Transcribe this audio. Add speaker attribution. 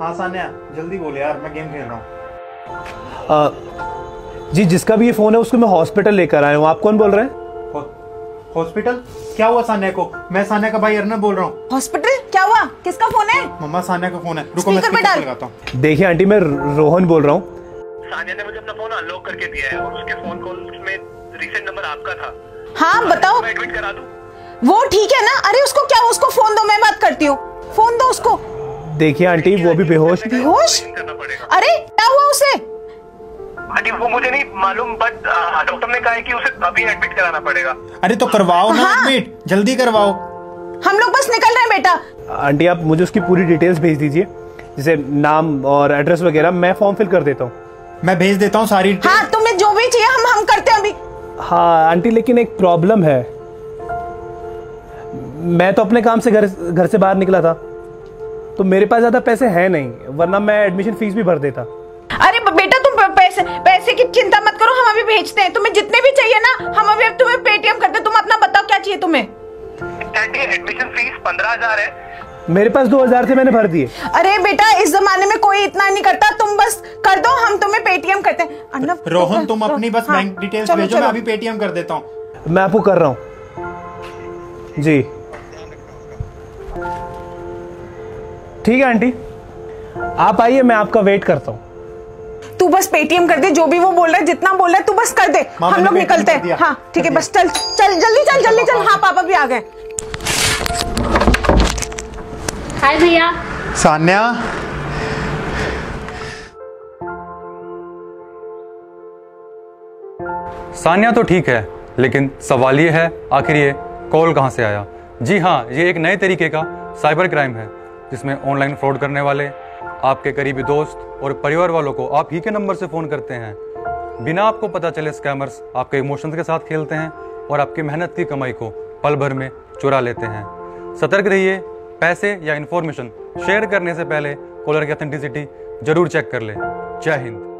Speaker 1: हाँ सान्या जल्दी बोले यार मैं गेम खेल रहा हूँ।
Speaker 2: जी जिसका भी ये फ़ोन है उसको मैं हॉस्पिटल लेकर आया हूँ। आप कौन बोल रहे हैं?
Speaker 1: हॉस्पिटल? क्या हुआ सान्या को? मैं सान्या का भाई अर्नब बोल रहा हूँ।
Speaker 3: हॉस्पिटल? क्या हुआ? किसका फ़ोन है?
Speaker 1: मम्मा सान्या का फ़ोन है। रुको मैं
Speaker 3: स्पीकर डाल।
Speaker 1: लगाता हूँ।
Speaker 2: देखिए आंटी मैं रोहन बोल रहा हूँ।
Speaker 4: सानिया ने मुझे अपना फ़ोन अनलॉक करके दिया है और उसके फ़ोन कॉल्स में रिसेंट नंबर आपका था।
Speaker 3: हाँ बताओ।
Speaker 4: मैं एडमिट करा दूँ?
Speaker 3: वो ठीक है ना? अरे उसको क्या उसको फ़ोन दो मैं बात करती हूँ। फ़ोन दो उसको।
Speaker 2: देखिए आंटी वो भी बेहोश।
Speaker 3: बेहोश?
Speaker 4: करना
Speaker 3: अरे क्या हुआ उसे?
Speaker 4: आंटी वो मुझे नहीं मालूम बट डॉक्टर ने कहा है कि उसे अभी एडमिट कराना पड़ेगा।
Speaker 1: अरे तो करवाओ ना
Speaker 3: हाँ।
Speaker 1: एडमिट जल्दी करवाओ।
Speaker 3: हम लोग बस निकल रहे हैं बेटा।
Speaker 2: आंटी आप मुझे उसकी पूरी डिटेल्स भेज दीजिए। जैसे नाम और एड्रेस वगैरह मैं फॉर्म फिल कर देता हूँ।
Speaker 1: मैं भेज देता हूँ सारी
Speaker 3: हाँ तुम्हें जो भी चाहिए हम हम करते हैं अभी।
Speaker 2: हाँ आंटी लेकिन एक प्रॉब्लम है। मैं तो अपने काम से घर घर से बाहर निकला था। तो मेरे पास ज़्यादा पैसे हैं नहीं वरना मैं एडमिशन फ़ीस भी भर देता।
Speaker 3: अरे बेटा तुम पैसे पैसे की चिंता मत करो हम अभी भेजते हैं। तुम्हें जितने भी चाहिए ना हम अभी तुम्हें पेटीएम करते तुम अपना बताओ क्या चाहिए तुम्हें?
Speaker 4: एडमिशन फ़ीस पंद्रह हज़ार है।
Speaker 2: मेरे पास दो हज़ार थे मैंने भर दिए।
Speaker 3: अरे बेटा इस जमाने में कोई इतना नहीं करता। तुम बस कर दो हम तुम्हें पेटीएम करते हैं। अर्नब
Speaker 1: रोहन तुम अपनी बस
Speaker 3: हाँ,
Speaker 1: बैंक डिटेल्स
Speaker 3: चलो,
Speaker 1: भेजो मैं अभी पेटीएम कर देता हूँ।
Speaker 2: मैं आपको कर रहा हूँ। जी। ठीक है आंटी? आप आइए मैं आपका वेट करता हूँ।
Speaker 3: तू बस पेटीएम कर दे जो भी वो बोल रहा है जितना बोल रहा है तू बस कर दे। हम लोग निकलते हैं। हाँ ठीक है बस चल चल जल्दी चल जल्दी चल। हाँ पापा भी आ गए।
Speaker 5: हाय भैया।
Speaker 1: सान्या।
Speaker 6: सानिया तो ठीक है लेकिन सवाल ये है आखिर ये कॉल कहाँ से आया? जी हाँ ये एक नए तरीके का साइबर क्राइम है। जिसमें ऑनलाइन फ्रॉड करने वाले, आपके करीबी दोस्त और परिवार वालों को आप ही के नंबर से फ़ोन करते हैं। बिना आपको पता चले स्कैमर्स आपके इमोशंस के साथ खेलते हैं और आपकी मेहनत की कमाई को पल भर में चुरा लेते हैं। सतर्क रहिए, पैसे या इन्फॉर्मेशन शेयर करने से पहले कॉलर की अथेंटिसिटी ज़रूर चेक कर लें। जय हिंद।